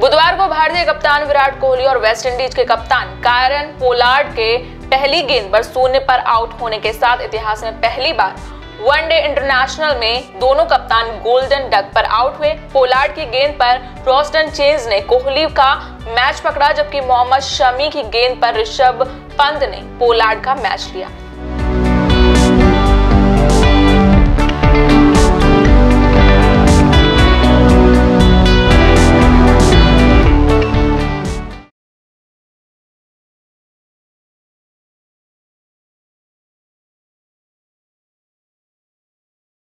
बुधवार को भारतीय कप्तान विराट कोहली और वेस्टइंडीज के कप्तान कारन पोलार्ड के पहली गेंद पर शून्य पर आउट होने के साथ इतिहास में पहली बार वनडे इंटरनेशनल में दोनों कप्तान गोल्डन डक पर आउट हुए। पोलार्ड की गेंद पर रोस्टन चेंज ने कोहली का मैच पकड़ा, जबकि मोहम्मद शमी की गेंद पर ऋषभ पंत ने पोलार्ड का मैच लिया।